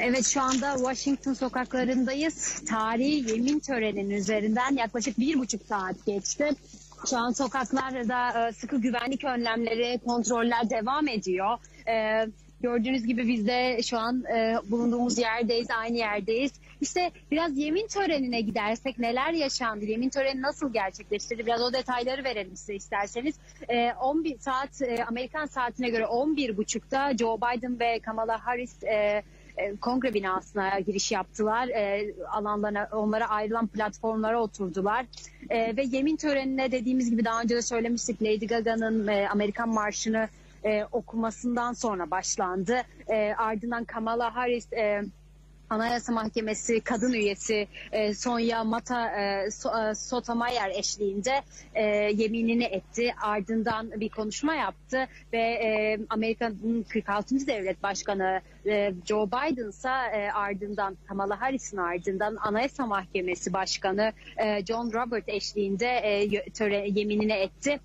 Evet şu anda Washington sokaklarındayız. Tarihi yemin töreninin üzerinden yaklaşık bir buçuk saat geçti. Şu an sokaklarda e, sıkı güvenlik önlemleri, kontroller devam ediyor. E, gördüğünüz gibi biz de şu an e, bulunduğumuz yerdeyiz, aynı yerdeyiz. İşte biraz yemin törenine gidersek neler yaşandı, yemin töreni nasıl gerçekleştirdi biraz o detayları verelim size isterseniz. 11 saat Amerikan saatine göre 11.30'da Joe Biden ve Kamala Harris e, kongre binasına giriş yaptılar. E, alanlarına onlara ayrılan platformlara oturdular. E, ve yemin törenine dediğimiz gibi daha önce de söylemiştik Lady Gaga'nın e, Amerikan Marşı'nı e, okumasından sonra başlandı. E, ardından Kamala Harris e, Anayasa Mahkemesi kadın üyesi e, Sonya Mata e, so, e, Sotomayor eşliğinde e, yeminini etti. Ardından bir konuşma yaptı ve e, Amerika'nın 46. devlet başkanı e, Joe Biden ise e, ardından Kamala Harris'in ardından Anayasa Mahkemesi başkanı e, John Robert eşliğinde e, töre, yeminini etti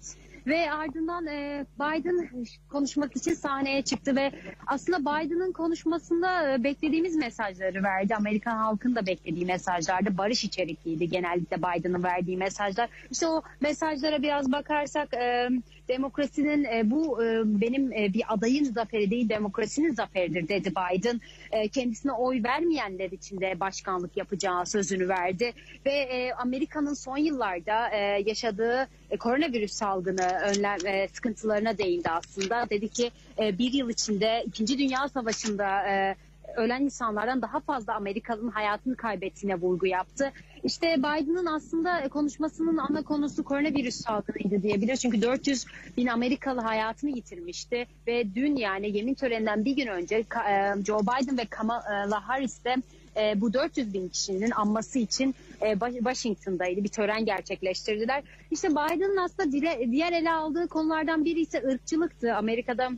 ve ardından e, Biden konuşmak için sahneye çıktı ve aslında Biden'ın konuşmasında e, beklediğimiz mesajları verdi. Amerikan halkın da beklediği mesajlardı. Barış içerikliydi genellikle Biden'ın verdiği mesajlar. İşte o mesajlara biraz bakarsak e, demokrasinin e, bu e, benim e, bir adayın zaferi değil demokrasinin zaferidir dedi Biden. E, kendisine oy vermeyenler için de başkanlık yapacağı sözünü verdi ve e, Amerika'nın son yıllarda e, yaşadığı e, koronavirüs salgını önlem e, sıkıntılarına değindi aslında. Dedi ki e, bir yıl içinde 2. Dünya Savaşı'nda e, ölen insanlardan daha fazla Amerikalı'nın hayatını kaybettiğine vurgu yaptı. İşte Biden'ın aslında konuşmasının ana konusu koronavirüs salgınıydı diyebilir. Çünkü 400 bin Amerikalı hayatını yitirmişti ve dün yani yemin töreninden bir gün önce e, Joe Biden ve Kamala Harris de e, bu 400 bin kişinin anması için e, Washington'daydı. Bir tören gerçekleştirdiler. İşte Biden'ın aslında diğer ele aldığı konulardan biri ise ırkçılıktı. Amerika'da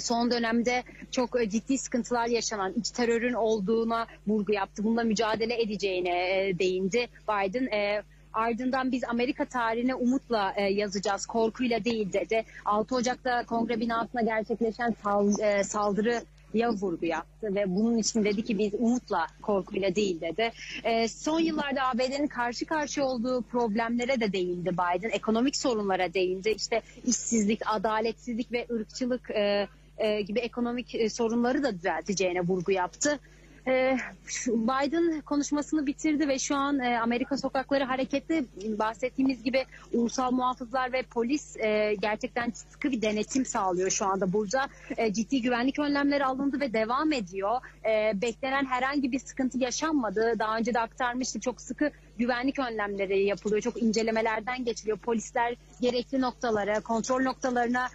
son dönemde çok e, ciddi sıkıntılar yaşanan iç terörün olduğuna vurgu yaptı. Bununla mücadele edeceğine e, değindi Biden. Ardından biz Amerika tarihine umutla yazacağız, korkuyla değil dedi. 6 Ocak'ta kongre binasına gerçekleşen saldırı ya vurgu yaptı ve bunun için dedi ki biz umutla korkuyla değil dedi. E, son yıllarda ABD'nin karşı karşı olduğu problemlere de değindi Biden. Ekonomik sorunlara değindi. İşte işsizlik, adaletsizlik ve ırkçılık e, e, gibi ekonomik e, sorunları da düzelteceğine vurgu yaptı. Ee, Biden konuşmasını bitirdi ve şu an e, Amerika sokakları hareketli. Bahsettiğimiz gibi ulusal muhafızlar ve polis e, gerçekten sıkı bir denetim sağlıyor şu anda burada. E, ciddi güvenlik önlemleri alındı ve devam ediyor. Beklenen herhangi bir sıkıntı yaşanmadı. Daha önce de aktarmıştık çok sıkı güvenlik önlemleri yapılıyor. Çok incelemelerden geçiliyor. Polisler gerekli noktalara, kontrol noktalarına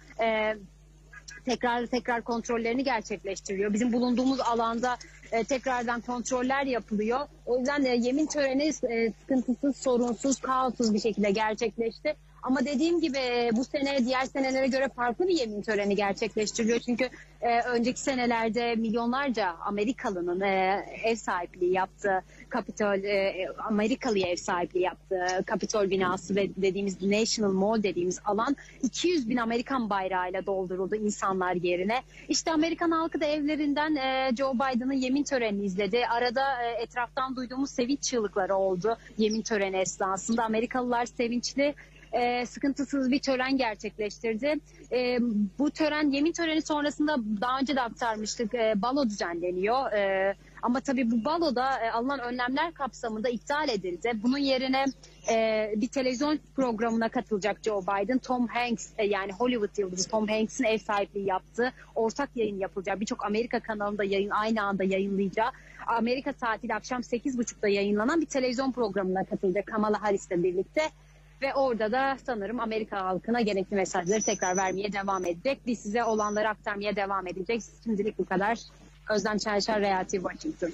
tekrar tekrar kontrollerini gerçekleştiriyor. Bizim bulunduğumuz alanda e, tekrardan kontroller yapılıyor. O yüzden e, yemin töreni e, sıkıntısız, sorunsuz, kaossuz bir şekilde gerçekleşti. Ama dediğim gibi e, bu sene diğer senelere göre farklı bir yemin töreni gerçekleştiriliyor. Çünkü e, önceki senelerde milyonlarca Amerikalı'nın e, ev sahipliği yaptığı Capitol, e, Amerikalı'ya ev sahipliği yaptığı Capitol binası ve dediğimiz National Mall dediğimiz alan 200 bin Amerikan bayrağıyla dolduruldu insanlar yerine. İşte Amerikan halkı da evlerinden e, Joe Biden'ın yemin törenini izledi. Arada e, etraftan duyduğumuz sevinç çığlıkları oldu yemin töreni esnasında. Amerikalılar sevinçli e, sıkıntısız bir tören gerçekleştirdi. E, bu tören yemin töreni sonrasında daha önce de aktarmıştık e, balo düzenleniyor. E, ama tabii bu baloda e, alınan önlemler kapsamında iptal edildi. Bunun yerine e, bir televizyon programına katılacak Joe Biden. Tom Hanks e, yani Hollywood yıldızı Tom Hanks'in ev sahipliği yaptığı ortak yayın yapılacak. Birçok Amerika kanalında yayın aynı anda yayınlayacağı Amerika saatiyle akşam 8.30'da yayınlanan bir televizyon programına katılacak Kamala Harris'le birlikte. Ve orada da sanırım Amerika halkına gerekli mesajları tekrar vermeye devam edecek. Biz size olanları aktarmaya devam edeceğiz. Şimdilik bu kadar. Özlem Çelşer, Reality Washington.